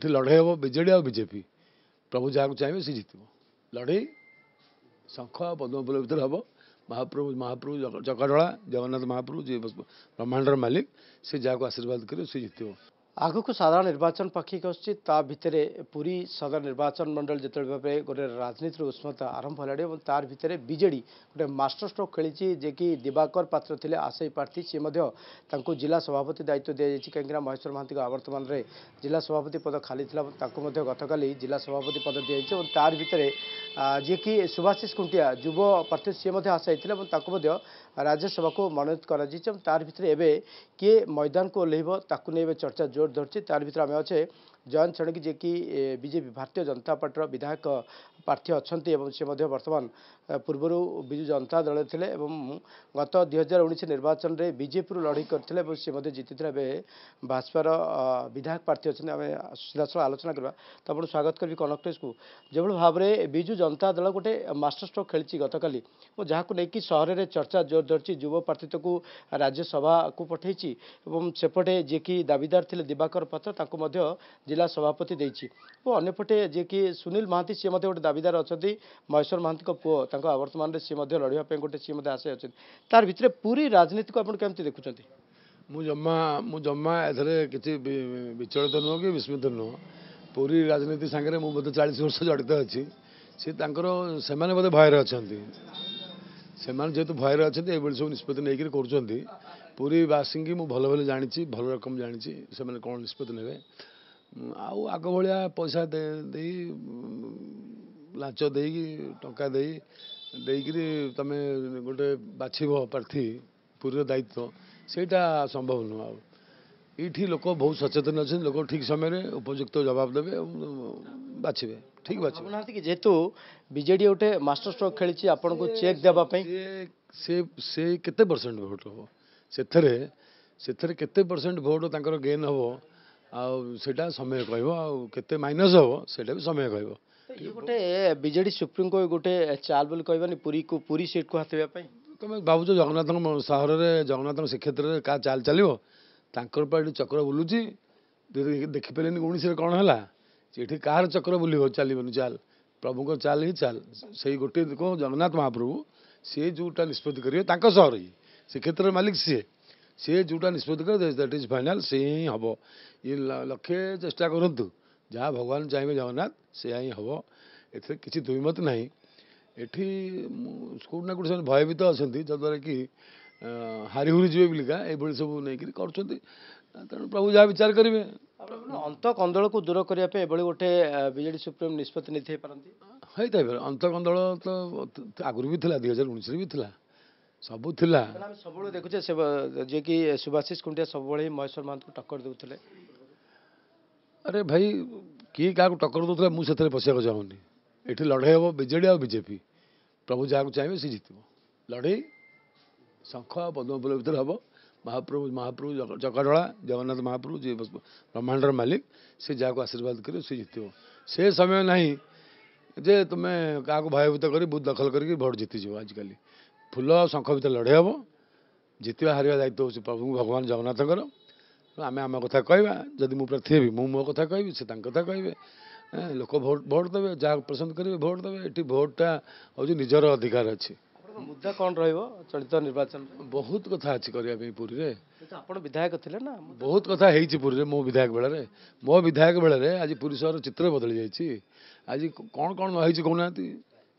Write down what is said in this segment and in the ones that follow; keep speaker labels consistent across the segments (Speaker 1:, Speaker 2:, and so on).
Speaker 1: ଏଠି ଲଢ଼େଇ ହେବ ବିଜେଡ଼ି ଆଉ ବିଜେପି ପ୍ରଭୁ ଯାହାକୁ ଚାହିଁବେ ସେ ଜିତିବ ଲଢ଼େଇ ଶଙ୍ଖ ଆଉ ପଦ୍ମଫୁଲ ଭିତରେ ହେବ ମହାପ୍ରଭୁ ମହାପ୍ରଭୁ ଜଗ- ଜଗଡ଼ଳା ଜଗନ୍ନାଥ ମହାପ୍ରଭୁ ଯିଏ ବ୍ରହ୍ମାଣ୍ଡର ମାଲିକ ସେ ଯାହାକୁ ଆଶୀର୍ବାଦ କରିବ ସେ ଜିତିବ
Speaker 2: ଆଗକୁ ସାଧାରଣ ନିର୍ବାଚନ ପାଖେଇକି ଆସୁଛି ତା ଭିତରେ ପୁରୀ ସଦର ନିର୍ବାଚନ ମଣ୍ଡଳୀ ଯେତେବେଳେ ଭାବେ ଗୋଟେ ରାଜନୀତିର ଉଷ୍ମତା ଆରମ୍ଭ ହେଲାଣି ଏବଂ ତାର ଭିତରେ ବିଜେଡି ଗୋଟେ ମାଷ୍ଟର ଷ୍ଟ୍ରୋକ୍ ଖେଳିଛି ଯେ କି ଦିବାକର ପାତ୍ର ଥିଲେ ଆଶାୟୀ ପ୍ରାର୍ଥୀ ସିଏ ମଧ୍ୟ ତାଙ୍କୁ ଜିଲ୍ଲା ସଭାପତି ଦାୟିତ୍ୱ ଦିଆଯାଇଛି କାହିଁକିନା ମହେଶ୍ୱର ମହାନ୍ତିଙ୍କ ବର୍ତ୍ତମାନରେ ଜିଲ୍ଲା ସଭାପତି ପଦ ଖାଲି ଥିଲା ଏବଂ ତାଙ୍କୁ ମଧ୍ୟ ଗତକାଲି ଜିଲ୍ଲା ସଭାପତି ପଦ ଦିଆଯାଇଛି ଏବଂ ତାର ଭିତରେ ଆ, ଯିଏକି ସୁଭାଶିଷ ଖୁଣ୍ଟିଆ ଯୁବ ପ୍ରାର୍ଥୀ ସିଏ ମଧ୍ୟ ଆଶାୟୀ ଥିଲେ ଏବଂ ତାଙ୍କୁ ମଧ୍ୟ ରାଜ୍ୟସଭାକୁ ମନୋନୀତ କରାଯାଇଛି ଏବଂ ତାର ଭିତରେ ଏବେ କିଏ ମଇଦାନକୁ ଓହ୍ଲେଇବ ତାକୁ ନେଇ ଏବେ ଚର୍ଚ୍ଚା ଜୋର ଧରିଛି। ତାର ଭିତରେ ଆମେ ଅଛେ ଜୟନ୍ତ ଛଣକି ଯିଏକି ବିଜେପି ଭାରତୀୟ ଜନତା ପାର୍ଟିର ବିଧାୟକ ପ୍ରାର୍ଥୀ ଅଛନ୍ତି ଏବଂ ସେ ମଧ୍ୟ ବର୍ତ୍ତମାନ ପୂର୍ବରୁ ବିଜୁ ଜନତା ଦଳରେ ଥିଲେ ଏବଂ ଗତ ଦୁଇ ହଜାର ଉଣେଇଶ ନିର୍ବାଚନରେ ବିଜେପିରୁ ଲଢ଼େଇ କରିଥିଲେ ଏବଂ ସେ ମଧ୍ୟ ଜିତିଥିଲେ। ଏବେ ଭାଜପାର ବିଧାୟକ ପ୍ରାର୍ଥୀ ଅଛନ୍ତି। ଆମେ ସିଧାସଳଖ ଆଲୋଚନା କରିବା। ତ ଆପଣ ସ୍ୱାଗତ କରିବି କନକ ନ୍ୟୁଜ୍କୁ ଯେଭଳି ଭାବରେ ବିଜୁ ଜନତା ଦଳ ଗୋଟେ ମାଷ୍ଟର ଷ୍ଟ୍ରୋକ୍ ଖେଳିଛି ଗତକାଲି ଓ ଯାହାକୁ ନେଇକି ସହରରେ ଚର୍ଚ୍ଚା ଜୋର ଧରିଛି ଯୁବ ପ୍ରାର୍ଥୀତ୍ୱକୁ ରାଜ୍ୟସଭାକୁ ପଠାଇଛି ଏବଂ ସେପଟେ ଯିଏକି ଦାବିଦାର ଥିଲେ ଦିବାକର ପାତ୍ର ତାଙ୍କୁ ମଧ୍ୟ ଜିଲ୍ଲା ସଭାପତି ଦେଇଛି। ଓ ଅନ୍ୟପଟେ ଯିଏକି ସୁନୀଲ ମହାନ୍ତି ସିଏ ମଧ୍ୟ ଗୋଟେ ଦାବିଦାର ଅଛନ୍ତି ମହେଶ୍ୱର ମହାନ୍ତିଙ୍କ ପୁଅ ତାଙ୍କ ବର୍ତ୍ତମାନରେ ସିଏ ମଧ୍ୟ ଲଢ଼ିବା ପାଇଁ ଗୋଟେ ସିଏ ମଧ୍ୟ ଆଶା ଅଛନ୍ତି। ତାର ଭିତରେ ପୁରୀ ରାଜନୀତିକୁ ଆପଣ କେମିତି ଦେଖୁଛନ୍ତି?
Speaker 1: ମୁଁ ଜମା ମୁଁ ଜମା ଏଥିରେ କିଛି ବିଚଳିତ ନୁହଁ କି ବିସ୍ମିତ ନୁହଁ। ପୁରୀ ରାଜନୀତି ସାଙ୍ଗରେ ମୁଁ ବୋଧେ ଚାଳିଶ ବର୍ଷ ଜଡ଼ିତ ଅଛି। ସେ ତାଙ୍କର ସେମାନେ ବୋଧେ ଭୟରେ ଅଛନ୍ତି। ସେମାନେ ଯେହେତୁ ଭୟରେ ଅଛନ୍ତି ଏଇଭଳି ସବୁ ନିଷ୍ପତ୍ତି ନେଇକରି କରୁଛନ୍ତି। ପୁରୀବାସୀଙ୍କି ମୁଁ ଭଲ ଭଲ ଜାଣିଛି ଭଲ ରକମ ଜାଣିଛି ସେମାନେ କ'ଣ ନିଷ୍ପତ୍ତି ନେବେ? ଆଉ ଆଗ ଭଳିଆ ପଇସା ଦେଇ ଲାଞ୍ଚ ଦେଇକି ଟଙ୍କା ଦେଇ ଦେଇକିରି ତମେ ଗୋଟେ ବାଛିବ ପ୍ରାର୍ଥୀ ପୁରୀର ଦାୟିତ୍ୱ ସେଇଟା ସମ୍ଭବ ନୁହଁ ଆଉ। ଏଇଠି ଲୋକ ବହୁତ ସଚେତନ ଅଛନ୍ତି ଲୋକ ଠିକ୍ ସମୟରେ ଉପଯୁକ୍ତ ଜବାବ ଦେବେ ଏବଂ ବାଛିବେ ଠିକ୍ ବାଛିବେ।
Speaker 2: ଭାବୁନାହାନ୍ତି କି ଯେହେତୁ ବିଜେଡି ଗୋଟେ ମାଷ୍ଟର ଷ୍ଟ୍ରୋକ୍ ଖେଳିଛି ଆପଣଙ୍କୁ ଚେକ୍ ଦେବା ପାଇଁ?
Speaker 1: ସେ ସେ ସେ କେତେ ପରସେଣ୍ଟ ଭୋଟ୍ ହେବ? ସେଥିରେ ସେଥିରେ କେତେ ପରସେଣ୍ଟ ଭୋଟ୍ ତାଙ୍କର ଗେନ୍ ହେବ? ଆଉ ସେଇଟା ସମୟ କହିବ ଆଉ କେତେ ମାଇନସ୍ ହେବ ସେଇଟା ବି ସମୟ କହିବ।
Speaker 2: ଇଏ ଗୋଟେ ବିଜେଡି ସୁପ୍ରିମକୋ ଗୋଟେ ଚାଲ ବୋଲି କହିବାନି ପୁରୀକୁ ପୁରୀ ସିଟ୍କୁ ହାତେଇବା ପାଇଁ।
Speaker 1: ତମେ ଭାବୁଛ ଜଗନ୍ନାଥଙ୍କ ସହରରେ ଜଗନ୍ନାଥଙ୍କ ଶ୍ରୀକ୍ଷେତ୍ରରେ କାହା ଚାଲ ଚାଲିବ? ତାଙ୍କର ପା ଏଠି ଚକ୍ର ବୁଲୁଛି ଦେଖିପାରିଲେନି ଉଣେଇଶରେ କ'ଣ ହେଲା ଏଠି କାହାର ଚକ୍ର ବୁଲିବ ଚାଲିବନି ଚାଲ? ପ୍ରଭୁଙ୍କ ଚାଲ ହିଁ ଚାଲ। ସେଇ ଗୋଟିଏ ଲୋକ ଜଗନ୍ନାଥ ମହାପ୍ରଭୁ ସିଏ ଯେଉଁଟା ନିଷ୍ପତ୍ତି କରିବେ ତାଙ୍କ ସହର ହିଁ ଶ୍ରୀକ୍ଷେତ୍ରର ମାଲିକ ସିଏ। ସିଏ ଯେଉଁଟା ନିଷ୍ପତ୍ତି କରିବେ ଦ୍ୟାଟ୍ ଇଜ୍ ଫାଇନାଲ୍ ସେ ହିଁ ହେବ। ଇଏ ଲକ୍ଷେ ଚେଷ୍ଟା କରନ୍ତୁ। ଯାହା ଭଗବାନ ଚାହିଁବେ ଜଗନ୍ନାଥ ସେୟା ହିଁ ହେବ। ଏଥିରେ କିଛି ଦୁଇମତ ନାହିଁ। ଏଠି କେଉଁଠି ନା କେଉଁଠି ସେମାନେ ଭୟଭୀତ ଅଛନ୍ତି ଯଦ୍ୱାରା କି ହାରିହୁରି ଯିବେ ବୋଲିକା ଏଇଭଳି ସବୁ ନେଇକରି କରୁଛନ୍ତି। ତେଣୁ ପ୍ରଭୁ ଯାହା ବିଚାର କରିବେ।
Speaker 2: ଅନ୍ତ କନ୍ଦଳକୁ ଦୂର କରିବା ପାଇଁ ଏଭଳି ଗୋଟେ ବିଜେଡି ସୁପ୍ରିମ ନିଷ୍ପତ୍ତି ନେଇଥାଇ ପାରନ୍ତି?
Speaker 1: ହେଇଥାଇପାରେ ଅନ୍ତକନ୍ଦଳ ତ ଆଗରୁ ବି ଥିଲା ଦୁଇ ହଜାର ଉଣେଇଶରେ ବି ଥିଲା। ସବୁ ଥିଲା।
Speaker 2: ଆମେ ସବୁବେଳେ ଦେଖୁଛେ ଯିଏକି ସୁଭାଶିଷ ଖୁଣ୍ଟିଆ ସବୁବେଳେ ମହେଶ୍ୱର ମହାନ୍ତଙ୍କୁ ଟକ୍କର ଦେଉଥିଲେ।
Speaker 1: ଆରେ ଭାଇ କିଏ କାହାକୁ ଟକ୍କର ଦେଉଥିଲା ମୁଁ ସେଥିରେ ପଶିବାକୁ ଚାହୁଁନି ଏଠି ଲଢ଼େଇ ହେବ ବିଜେଡ଼ି ଆଉ ବିଜେପି ପ୍ରଭୁ ଯାହାକୁ ଚାହିଁବେ ସେ ଜିତିବ ଲଢ଼େଇ ଶଙ୍ଖ ଆଉ ପଦ୍ମଫୁଲ ଭିତରେ ହେବ ମହାପ୍ରଭୁ ମହାପ୍ରଭୁ ଜଗ- ଜଗଡ଼ଳା ଜଗନ୍ନାଥ ମହାପ୍ରଭୁ ଯିଏ ବ୍ରହ୍ମାଣ୍ଡର ମାଲିକ ସେ ଯାହାକୁ ଆଶୀର୍ବାଦ କରିବ ସେ ଜିତିବ ସେ ସମୟ ନାହିଁ ଯେ ତୁମେ କାହାକୁ ଭୟଭୀତ କରି ବୁଥ ଦଖଲ କରିକି ଭୋଟ ଜିତିଯିବ ଆଜିକାଲି ଫୁଲ ଆଉ ଶଙ୍ଖ ଭିତରେ ଲଢ଼େଇ ହେବ ଜିତିବା ହାରିବା ଦାୟିତ୍ୱ ହେଉଛି ପ୍ରଭୁ ଭଗବାନ ଜଗନ୍ନାଥଙ୍କର ଆମେ ଆମ କଥା କହିବା ଯଦି ମୁଁ ପ୍ରାର୍ଥୀ ହେବି ମୁଁ ମୋ କଥା କହିବି ସେ ତାଙ୍କ କଥା କହିବେ। ଲୋକ ଭୋଟ ଭୋଟ ଦେବେ ଯାହାକୁ ପସନ୍ଦ କରିବେ ଭୋଟ ଦେବେ ଏଠି ଭୋଟଟା ହେଉଛି ନିଜର ଅଧିକାର ଅଛି।
Speaker 2: ମୁଦ୍ଦା କ'ଣ ରହିବ ଚଳିତ ନିର୍ବାଚନରେ?
Speaker 1: ବହୁତ କଥା ଅଛି କରିବା ପାଇଁ ପୁରୀରେ।
Speaker 2: ଆପଣ ବିଧାୟକ ଥିଲେ ନା?
Speaker 1: ବହୁତ କଥା ହେଇଛି ପୁରୀରେ ମୋ ବିଧାୟକ ବେଳରେ। ମୋ ବିଧାୟକ ବେଳରେ ଆଜି ପୁରୀ ସହର ଚିତ୍ର ବଦଳି ଯାଇଛି। ଆଜି କ'ଣ କ'ଣ ହେଇଛି କହୁନାହାନ୍ତି?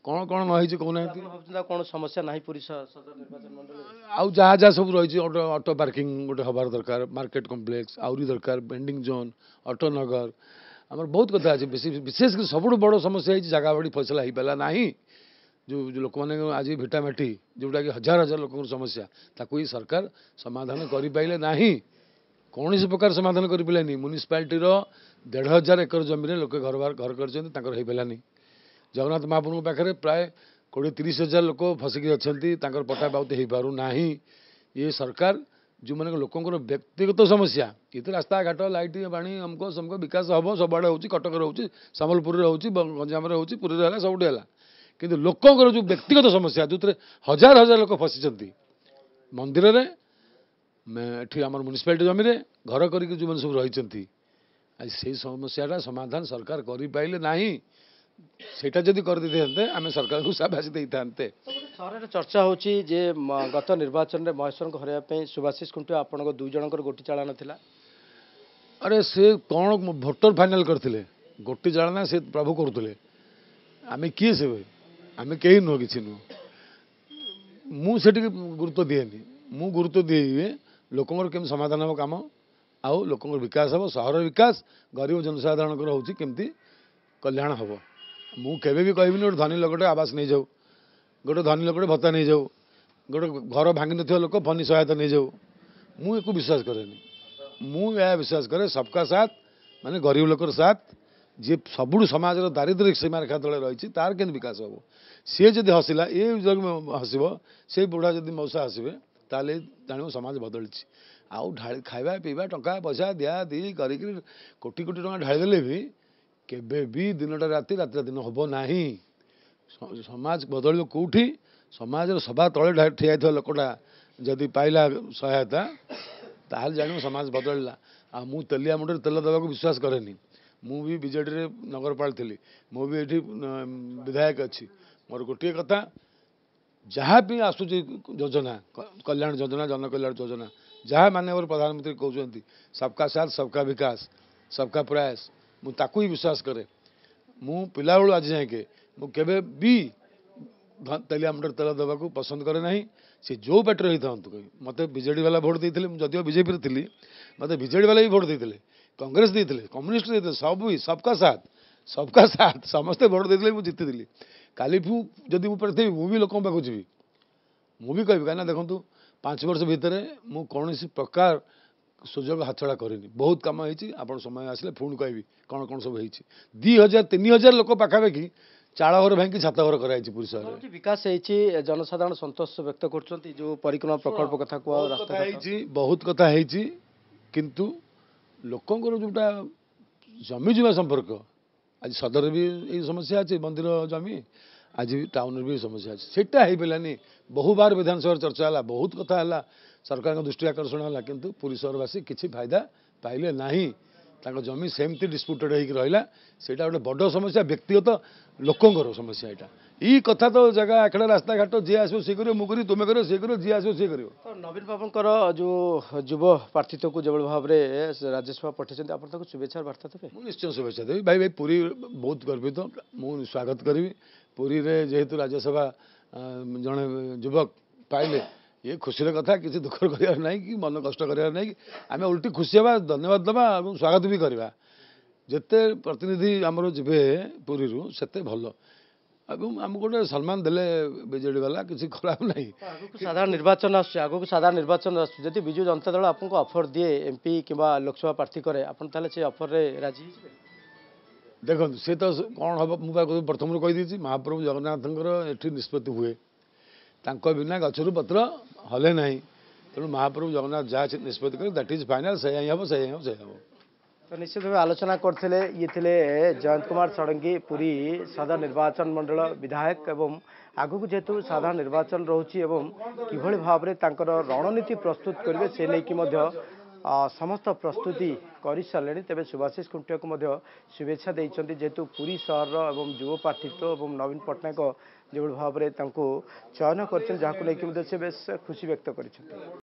Speaker 1: କ'ଣ କ'ଣ ନ ହେଇଛି କହୁନାହାନ୍ତି?
Speaker 2: ଆପଣ ଭାବୁଛନ୍ତି ଆଉ କ'ଣ ସମସ୍ୟା ନାହିଁ ପୁରୀ ସ- ସଦର ନିର୍ବାଚନ ମଣ୍ଡଳୀରେ?
Speaker 1: ଆଉ ଯାହା ଯାହା ସବୁ ରହିଛି ଅଟୋ ଅଟୋ ପାର୍କିଂ ଗୋଟେ ହେବାର ଦରକାର ମାର୍କେଟ କମ୍ପ୍ଲେକ୍ସ ଆହୁରି ଦରକାର ଭେଣ୍ଡିଂ ଜୋନ୍ ଅଟୋ ନଗର। ଆମର ବହୁତ କଥା ଅଛି ବେଶୀ ବିଶେଷ କରି ସବୁଠୁ ବଡ଼ ସମସ୍ୟା ହେଇଛି ଜାଗା ବାଡ଼ି ଫଇସଲା ହେଇପାରିଲା ନାହିଁ। ଯେଉଁ ଯେଉଁ ଲୋକମାନେ ଆଜି ଭିଟାମାଟି ଯେଉଁଟାକି ହଜାର ହଜାର ଲୋକଙ୍କର ସମସ୍ୟା ତାକୁ ହିଁ ସରକାର ସମାଧାନ କରିପାରିଲେ ନାହିଁ। କୌଣସି ପ୍ରକାର ସମାଧାନ କରିପାରିଲେନି। ମ୍ୟୁନିସିପାଲିଟିର ଦେଢ଼ ହଜାର ଏକର ଜମିରେ ଲୋକେ ଘର ବାର ଘର କରିଛନ୍ତି ତାଙ୍କର ହେଇପାରିଲାନି। ଜଗନ୍ନାଥ ମହାପ୍ରଭୁଙ୍କ ପାଖରେ ପ୍ରାୟ କୋଡ଼ିଏ ତିରିଶ ହଜାର ଲୋକ ଫସିକି ଅଛନ୍ତି ତାଙ୍କର ପଟା ବାଉତି ହେଇପାରୁନାହିଁ ଇଏ ସରକାର ଯେଉଁମାନଙ୍କ ଲୋକଙ୍କର ବ୍ୟକ୍ତିଗତ ସମସ୍ୟା ଇଏ ତ ରାସ୍ତାଘାଟ ଲାଇଟ୍ ପାଣି ଅମକ ସମକ ବିକାଶ ହେବ ସବୁଆଡ଼େ ହେଉଛି କଟକରେ ହେଉଛି ସମ୍ବଲପୁରରେ ହେଉଛି ବ- ଗଞ୍ଜାମରେ ହେଉଛି ପୁରୀରେ ହେଲା ସବୁଠି ହେଲା। କିନ୍ତୁ ଲୋକଙ୍କର ଯେଉଁ ବ୍ୟକ୍ତିଗତ ସମସ୍ୟା ଯେଉଁଥିରେ ହଜାର ହଜାର ଲୋକ ଫସିଛନ୍ତି ମନ୍ଦିରରେ ମେ- ଏଠି ଆମର ମ୍ୟୁନିସିପାଲିଟି ଜମିରେ ଘର କରିକି ଯେଉଁମାନେ ସବୁ ରହିଛନ୍ତି ଆଜି ସେଇ ସମସ୍ୟାଟା ସମାଧାନ ସରକାର କରିପାରିଲେ ନାହିଁ। ସେଇଟା ଯଦି କରିଦେଇଥାନ୍ତେ ଆମେ ସରକାରଙ୍କୁ ସାବାସି ଦେଇଥାନ୍ତେ।
Speaker 2: ସହରରେ ଚର୍ଚ୍ଚା ହେଉଛି ଯେ ଗତ ନିର୍ବାଚନରେ ମହେଶ୍ୱରଙ୍କୁ ହରାଇବା ପାଇଁ ସୁଭାଶିଷ ଖୁଣ୍ଟିଆ ଆପଣଙ୍କ ଦୁଇ ଜଣଙ୍କର ଗୋଟି ଚାଳନ ଥିଲା।
Speaker 1: ଆରେ ସେ କ'ଣ ଭୋଟର ଫାଇନାଲ କରିଥିଲେ? ଗୋଟି ଚାଳନା ସେ ପ୍ରଭୁ କରୁଥିଲେ। ଆମେ କିଏ ସେ ଆମେ କେହି ନୁହଁ କିଛି ନୁହଁ। ମୁଁ ସେଠିକି ଗୁରୁତ୍ୱ ଦିଏନି। ମୁଁ ଗୁରୁତ୍ୱ ଦିଏ ଲୋକଙ୍କର କେମିତି ସମାଧାନ ହେବ କାମ ଆଉ ଲୋକଙ୍କର ବିକାଶ ହେବ ସହରର ବିକାଶ ଗରିବ ଜନସାଧାରଣଙ୍କର ହେଉଛି କେମିତି କଲ୍ୟାଣ ହେବ। ମୁଁ କେବେ ବି କହିବିନି ଗୋଟେ ଧନୀ ଲୋକଟେ ଆବାସ ନେଇଯାଉ। ଗୋଟେ ଧନୀ ଲୋକଟେ ଭତ୍ତା ନେଇଯାଉ। ଗୋଟେ ଘର ଭାଙ୍ଗିନଥିବା ଲୋକ ଫନି ସହାୟତା ନେଇଯାଉ। ମୁଁ ଏକୁ ବିଶ୍ୱାସ କରେନି। ମୁଁ ଏହା ବିଶ୍ୱାସ କରେ ସବକା ସାଥ ମାନେ ଗରିବ ଲୋକର ସାଥ ଯିଏ ସବୁଠୁ ସମାଜର ଦାରିଦ୍ର୍ୟ ସୀମାରେଖା ତଳେ ରହିଛି ତାର କେମିତି ବିକାଶ ହେବ? ସିଏ ଯଦି ହସିଲା ଏ ଯଦି ହସିବ ସେଇ ବୁଢ଼ା ଯଦି ମଉସା ହସିବେ ତାହେଲେ ଜାଣିବ ସମାଜ ବଦଳିଛି। ଆଉ ଢାଳି ଖାଇବା ପିଇବା ଟଙ୍କା ପଇସା ଦିଆ ଦି କରିକି କୋଟି କୋଟି ଟଙ୍କା ଢାଳିଦେଲେ ବି କେବେ ବି ଦିନଟା ରାତି ରାତିଟା ଦିନ ହେବ ନାହିଁ। ସ- ସମାଜ ବଦଳିବ କେଉଁଠି? ସମାଜର ସଭା ତଳେ ଢା- ଠିଆ ହେଇଥିବା ଲୋକଟା ଯଦି ପାଇଲା ସହାୟତା ତାହେଲେ ଜାଣିବ ସମାଜ ବଦଳିଲା। ଆଉ ମୁଁ ତେଲିଆ ମୁଣ୍ଡରେ ତେଲ ଦେବାକୁ ବିଶ୍ୱାସ କରେନି। ମୁଁ ବି ବିଜେଡ଼ିରେ ନଗରପାଳ ଥିଲି। ମୁଁ ବି ଏଠି ଅଁ, ବିଧାୟକ ଅଛି। ମୋର ଗୋଟିଏ କଥା ଯାହା ବି ଆସୁଛି ଯୋଜନା କ- କଲ୍ୟାଣ ଯୋଜନା ଜନକଲ୍ୟାଣ ଯୋଜନା ଯାହା ମାନ୍ୟବର ପ୍ରଧାନମନ୍ତ୍ରୀ କହୁଛନ୍ତି ସବକା ସାଥ ସବକା ବିକାଶ ସବକା ପ୍ରୟାସ ମୁଁ ତାକୁ ହିଁ ବିଶ୍ୱାସ କରେ ମୁଁ ପିଲାବେଳୁ ଆଜି ଯାଏଁକେ ମୁଁ କେବେ ବି ଧ- ତେଲିଆ ମୁଣ୍ଡରେ ତେଲ ଦେବାକୁ ପସନ୍ଦ କରେ ନାହିଁ ସେ ଯେଉଁ ପାର୍ଟିରେ ହେଇଥାନ୍ତୁ କାହିଁକି ମୋତେ ବିଜେଡ଼ି ବାଲା ଭୋଟ୍ ଦେଇଥିଲେ ମୁଁ ଯଦିଓ ବିଜେପିରେ ଥିଲି ମୋତେ ବିଜେଡ଼ି ବାଲା ବି ଭୋଟ୍ ଦେଇଥିଲେ କଂଗ୍ରେସ ଦେଇଥିଲେ କମ୍ୟୁନିଷ୍ଟ ଦେଇଥିଲେ ସବୁ ହିଁ ସବକା ସାଥ ସବକା ସାଥ ସମସ୍ତେ ଭୋଟ୍ ଦେଇଥିଲେ ମୁଁ ଜିତିଥିଲି କାଲିଠୁ ଯଦି ମୁଁ ଥିବି ମୁଁ ବି ଲୋକଙ୍କ ପାଖକୁ ଯିବି ମୁଁ ବି କହିବି କାହିଁକିନା ଦେଖନ୍ତୁ ପାଞ୍ଚ ବର୍ଷ ଭିତରେ ମୁଁ କୌଣସି ପ୍ରକାର ସୁଯୋଗ ହାତଛଡ଼ା କରିନି। ବହୁତ କାମ ହେଇଛି ଆପଣ ସମୟ ଆସିଲେ ପୁଣି କହିବି କ'ଣ କ'ଣ ସବୁ ହେଇଛି। ଦୁଇ ହଜାର ତିନି ହଜାର ଲୋକ ପାଖାପାଖି ଚାଳ ଘର ଭାଙ୍ଗି ଛାତ ଘର କରାଯାଇଛି ପୁରୀ ସହରରେ
Speaker 2: ଯୋଉଠି ବିକାଶ ହେଇଛି? ଜନସାଧାରଣ ସନ୍ତୋଷ ବ୍ୟକ୍ତ କରୁଛନ୍ତି ଯୋଉ ପରିକ୍ରମା ପ୍ରକଳ୍ପ କଥା କୁହ
Speaker 1: ବହୁତ କଥା ହେଇଛି ବହୁତ କଥା ହେଇଛି କିନ୍ତୁ ଲୋକଙ୍କର ଯୋଉଟା ଜମି ଜମା ସମ୍ପର୍କ ଆଜି ସଦରରେ ବି ଏଇ ସମସ୍ୟା ଅଛି ମନ୍ଦିର ଜମି ଆଜି ବି ଟାଉନରେ ବି ଏଇ ସମସ୍ୟା ଅଛି। ସେଇଟା ହେଇପାରିଲାନି। ବହୁବାର ବିଧାନସଭାରେ ଚର୍ଚ୍ଚା ହେଲା ବହୁତ କଥା ହେଲା। ସରକାରଙ୍କ ଦୃଷ୍ଟି ଆକର୍ଷଣ ହେଲା କିନ୍ତୁ ପୁରୀ ସହରବାସୀ କିଛି ଫାଇଦା ପାଇଲେ ନାହିଁ। ତାଙ୍କ ଜମି ସେମିତି ଡିସ୍ପ୍ୟୁଟେଡ୍ ହେଇକି ରହିଲା। ସେଇଟା ଗୋଟେ ବଡ଼ ସମସ୍ୟା ବ୍ୟକ୍ତିଗତ ଲୋକଙ୍କର ସମସ୍ୟା ଏଇଟା। ଏଇ କଥା ତ ଜାଗା ଆଖଡ଼ା ରାସ୍ତାଘାଟ ଯିଏ ଆସିବ ସିଏ କରିବ ମୁଁ କରିବି ତୁମେ କରିବ ସିଏ କରିବ ଯିଏ ଆସିବ ସିଏ କରିବ।
Speaker 2: ତ ନବୀନ ବାବୁଙ୍କର ଯୋଉ ଯୁବ ପ୍ରାର୍ଥୀତ୍ୱକୁ ଯେଭଳି ଭାବରେ ରାଜ୍ୟସଭା ପଠାଇଛନ୍ତି ଆପଣ ତାକୁ ଶୁଭେଚ୍ଛାର ବାର୍ତ୍ତା ଦେବେ?
Speaker 1: ମୁଁ ନିଶ୍ଚୟ ଶୁଭେଚ୍ଛା ଦେବି। ଭାଇ ଭାଇ ପୁରୀ ବହୁତ ଗର୍ବିତ। ମୁଁ ସ୍ୱାଗତ କରିବି। ପୁରୀରେ ଯେହେତୁ ରାଜ୍ୟସଭା ଆ, ଜଣେ ଯୁବକ ପାଇଲେ ଇଏ ଖୁସିର କଥା କିଛି ଦୁଃଖର କରିବାର ନାହିଁ କି ମନ କଷ୍ଟ କରିବାର ନାହିଁ କି ଆମେ ଓଲଟି ଖୁସି ହେବା ଧନ୍ୟବାଦ ଦେବା ଏବଂ ସ୍ୱାଗତ ବି କରିବା। ଯେତେ ପ୍ରତିନିଧି ଆମର ଯିବେ ପୁରୀରୁ ସେତେ ଭଲ। ଏବଂ ଆମକୁ ଗୋଟେ ସମ୍ମାନ ଦେଲେ ବିଜେଡ଼ି ବାଲା କିଛି ଖରାପ ନାହିଁ।
Speaker 2: ସାଧାରଣ ନିର୍ବାଚନ ଆସୁଛି ଆଗକୁ ସାଧାରଣ ନିର୍ବାଚନ ଆସୁଛି। ଯଦି ବିଜୁ ଜନତା ଦଳ ଆପଣଙ୍କୁ ଅଫର ଦିଏ ଏମ୍ପି କିମ୍ବା ଲୋକସଭା ପ୍ରାର୍ଥୀ କରେ ଆପଣ ତାହେଲେ ସେ ଅଫରରେ ରାଜି ହେଇଯିବେ?
Speaker 1: ଦେଖନ୍ତୁ ସେ ତ କ'ଣ ହେବ ମୁଁ ବା ପ୍ରଥମରୁ କହିଦେଇଛି ମହାପ୍ରଭୁ ଜଗନ୍ନାଥଙ୍କର ଏଠି ନିଷ୍ପତ୍ତି ହୁଏ। ତାଙ୍କ ବିନା ଗଛରୁ ପତ୍ର ହଲେ ନାହିଁ ତେଣୁ ମହାପ୍ରଭୁ ଜଗନ୍ନାଥ ଯାହା ସେ ନିଷ୍ପତ୍ତି କରିବେ ଦ୍ୟାଟ୍ ଇଜ୍ ଫାଇନାଲ୍ ସେଇଆ ହିଁ ହେବ ସେଇଆ ହିଁ ହେବ ସେଇଆ ହେବ
Speaker 2: ତ ନିଶ୍ଚିତ ଭାବେ ଆଲୋଚନା କରିଥିଲେ ଇଏ ଥିଲେ ଜୟନ୍ତ କୁମାର ଷଡ଼ଙ୍ଗୀ ପୁରୀ ସାଧାରଣ ନିର୍ବାଚନ ମଣ୍ଡଳ ବିଧାୟକ ଏବଂ ଆଗକୁ ଯେହେତୁ ସାଧାରଣ ନିର୍ବାଚନ ରହୁଛି ଏବଂ କିଭଳି ଭାବରେ ତାଙ୍କର ରଣନୀତି ପ୍ରସ୍ତୁତ କରିବେ ସେ ନେଇକି ମଧ୍ୟ ଅ, ସମସ୍ତ ପ୍ରସ୍ତୁତି କରିସାରିଲେଣି ତେବେ ସୁଭାଶିଷ ଖୁଣ୍ଟିଆକୁ ମଧ୍ୟ ଶୁଭେଚ୍ଛା ଦେଇଛନ୍ତି ଯେହେତୁ ପୁରୀ ସହରର ଏବଂ ଯୁବ ପ୍ରାର୍ଥୀତ୍ୱ ଏବଂ ନବୀନ ପଟ୍ଟନାୟକ ଯେଭଳି ଭାବରେ ତାଙ୍କୁ ଚୟନ କରିଛନ୍ତି ଯାହାକୁ ନେଇକି ମଧ୍ୟ ସେ ବେଶ ଖୁସି ବ୍ୟକ୍ତ କରିଛନ୍ତି